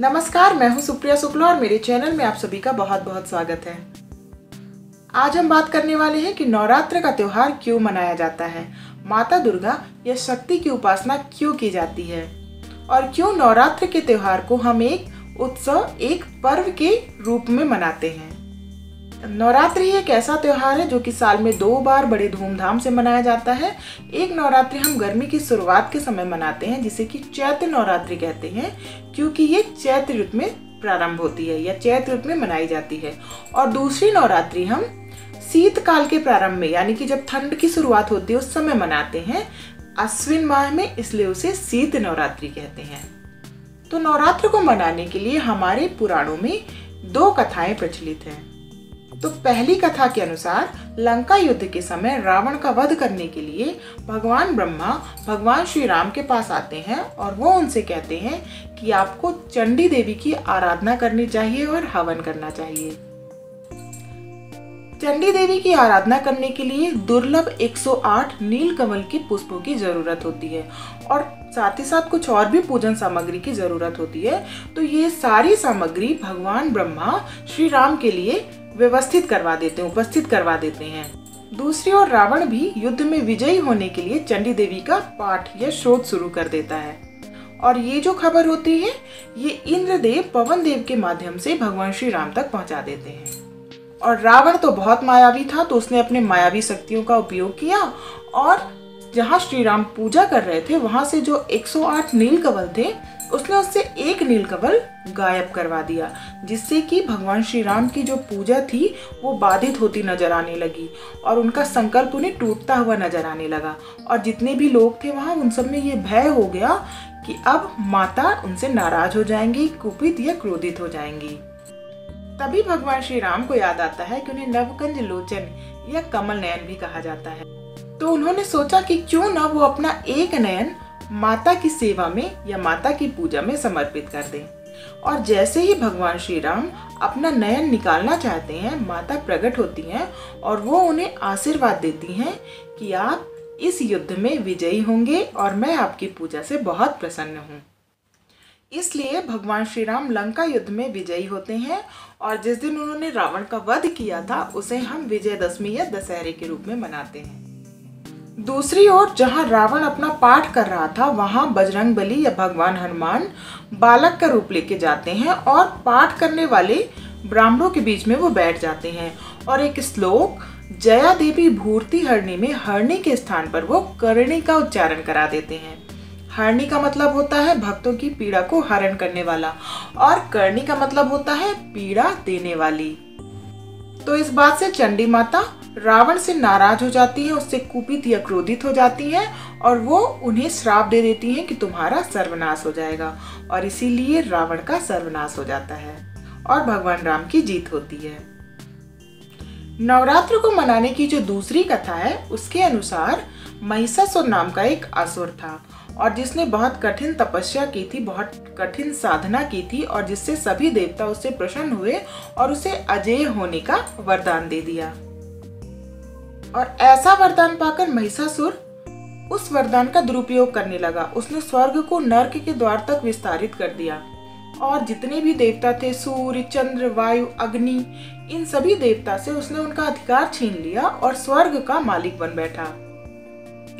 नमस्कार, मैं हूँ सुप्रिया शुक्ला और मेरे चैनल में आप सभी का बहुत बहुत स्वागत है। आज हम बात करने वाले हैं कि नवरात्र का त्यौहार क्यों मनाया जाता है? माता दुर्गा या शक्ति की उपासना क्यों की जाती है? और क्यों नवरात्र के त्यौहार को हम एक उत्सव, एक पर्व के रूप में मनाते हैं? नवरात्रि एक ऐसा त्यौहार है जो कि साल में दो बार बड़े धूमधाम से मनाया जाता है। एक नवरात्रि हम गर्मी की शुरुआत के समय मनाते हैं, जिसे कि चैत्र नवरात्रि कहते हैं, क्योंकि ये चैत्र ऋतु में प्रारंभ होती है या चैत्र ऋतु में मनाई जाती है। और दूसरी नवरात्रि हम शीतकाल के प्रारंभ में, यानी कि जब ठंड की शुरुआत होती है, उस समय मनाते हैं। अश्विन माह में इसलिए उसे शीत नवरात्रि कहते हैं। तो नवरात्र को मनाने के लिए हमारे पुराणों में दो कथाएँ प्रचलित हैं। तो पहली कथा के अनुसार लंका युद्ध के समय रावण का वध करने के लिए भगवान ब्रह्मा भगवान श्री राम के पास आते हैं और वो उनसे कहते हैं कि आपको चंडी देवी की आराधना करनी चाहिए और हवन करना चाहिए। चंडी देवी की आराधना करने के लिए दुर्लभ 108 नील कमल के पुष्पों की ज़रूरत होती है और साथ ही साथ कुछ और भी पूजन सामग्री की ज़रूरत होती है। तो ये सारी सामग्री भगवान ब्रह्मा श्री राम के लिए व्यवस्थित करवा देते हैं, उपस्थित करवा देते हैं। दूसरी ओर रावण भी युद्ध में विजयी होने के लिए चंडी देवी का पाठ या शोध शुरू कर देता है। और ये जो खबर होती है, ये इंद्रदेव पवन देव के माध्यम से भगवान श्री राम तक पहुँचा देते हैं। और रावण तो बहुत मायावी था तो उसने अपने मायावी शक्तियों का उपयोग किया और जहाँ श्री राम पूजा कर रहे थे, वहाँ से जो 108 नील कवल थे, उसने उससे एक नील कवल गायब करवा दिया, जिससे कि भगवान श्री राम की जो पूजा थी, वो बाधित होती नज़र आने लगी और उनका संकल्प उन्हें टूटता हुआ नज़र आने लगा। और जितने भी लोग थे वहाँ, उन सब में ये भय हो गया कि अब माता उनसे नाराज़ हो जाएँगी, कुपित या क्रोधित हो जाएँगी। तभी भगवान श्री राम को याद आता है कि उन्हें नवकंज लोचन या कमल नयन भी कहा जाता है। तो उन्होंने सोचा कि क्यों ना वो अपना एक नयन माता की सेवा में या माता की पूजा में समर्पित कर दें। और जैसे ही भगवान श्री राम अपना नयन निकालना चाहते हैं, माता प्रकट होती हैं और वो उन्हें आशीर्वाद देती हैं कि आप इस युद्ध में विजयी होंगे और मैं आपकी पूजा से बहुत प्रसन्न हूँ। इसलिए भगवान श्री राम लंका युद्ध में विजयी होते हैं और जिस दिन उन्होंने रावण का वध किया था, उसे हम विजयदशमी या दशहरे के रूप में मनाते हैं। दूसरी ओर, जहाँ रावण अपना पाठ कर रहा था, वहाँ बजरंग बली या भगवान हनुमान बालक का रूप लेके जाते हैं और पाठ करने वाले ब्राह्मणों के बीच में वो बैठ जाते हैं। और एक श्लोक, जया देवी भूर्ति हरणी में हरणी के स्थान पर वो करणी का उच्चारण करा देते हैं। हरणी का मतलब होता है भक्तों की पीड़ा को हरण करने वाला और करणी का मतलब होता है पीड़ा देने वाली। तो इस बात से चंडी माता रावण से नाराज़ हो जाती है, उससे कुपित या क्रोधित हो जाती है और वो उन्हें श्राप दे देती है कि तुम्हारा सर्वनाश हो जाएगा और इसीलिए रावण का सर्वनाश हो जाता है और भगवान राम की जीत होती है। नवरात्र को मनाने की जो दूसरी कथा है, उसके अनुसार महिषासुर नाम का एक असुर था और जिसने बहुत कठिन तपस्या की थी, बहुत कठिन साधना की थी, और जिससे सभी देवता उससे प्रसन्न हुए और उसे अजय होने का वरदान दे दिया। और ऐसा वरदान पाकर महिषासुर उस वरदान का दुरुपयोग करने लगा। उसने स्वर्ग को नर्क के द्वार तक विस्तारित कर दिया। और जितने भी देवता थे, सूर्य, चंद्र, वायु, अग्नि, इन सभी देवता से उसने उनका अधिकार छीन लिया और स्वर्ग का मालिक बन बैठा।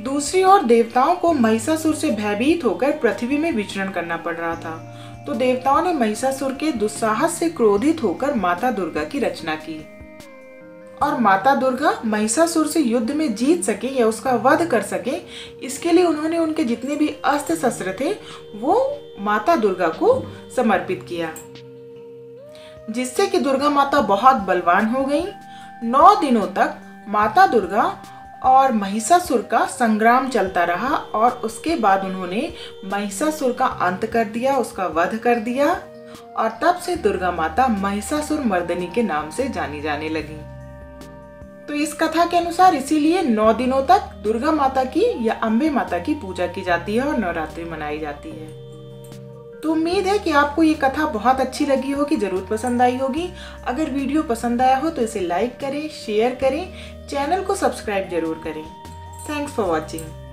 दूसरी ओर देवताओं को महिषासुर से भयभीत होकर पृथ्वी में विचरण करना पड़ रहा था। तो देवताओं ने महिषासुर के दुस्साहस से क्रोधित होकर माता दुर्गा की रचना की। और माता दुर्गा महिषासुर से युद्ध में जीत सके या उसका वध कर सके, इसके लिए उन्होंने उनके जितने भी अस्त्र शस्त्र थे, वो माता दुर्गा को समर्पित किया। जिससे कि दुर्गा माता बहुत बलवान हो गई। नौ दिनों तक माता दुर्गा और महिषासुर का संग्राम चलता रहा और उसके बाद उन्होंने महिषासुर का अंत कर दिया, उसका वध कर दिया और तब से दुर्गा माता महिषासुर मर्दनी के नाम से जानी जाने लगी। तो इस कथा के अनुसार इसीलिए नौ दिनों तक दुर्गा माता की या अम्बे माता की पूजा की जाती है और नवरात्रि मनाई जाती है। तो उम्मीद है कि आपको ये कथा बहुत अच्छी लगी होगी, ज़रूर पसंद आई होगी। अगर वीडियो पसंद आया हो तो इसे लाइक करें, शेयर करें, चैनल को सब्सक्राइब ज़रूर करें। Thanks for watching